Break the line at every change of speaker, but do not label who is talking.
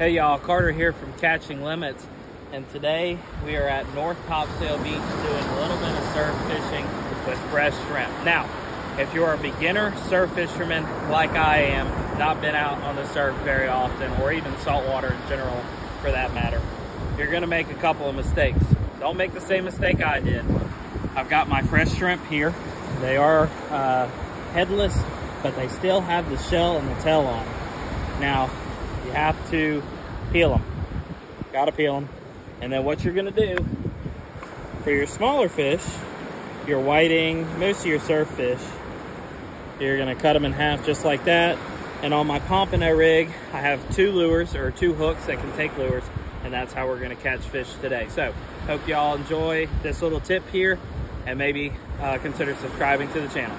Hey y'all, Carter here from Catching Limits, and today we are at North Topsail Beach doing a little bit of surf fishing with fresh shrimp. Now, if you're a beginner surf fisherman like I am, not been out on the surf very often, or even saltwater in general for that matter, you're gonna make a couple of mistakes. Don't make the same mistake I did. I've got my fresh shrimp here. They are uh, headless, but they still have the shell and the tail on. Now, you have to peel them. Gotta peel them. And then what you're gonna do for your smaller fish, your whiting, most of your surf fish, you're gonna cut them in half just like that. And on my Pompano rig, I have two lures or two hooks that can take lures, and that's how we're gonna catch fish today. So, hope y'all enjoy this little tip here, and maybe uh, consider subscribing to the channel.